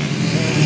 Amen.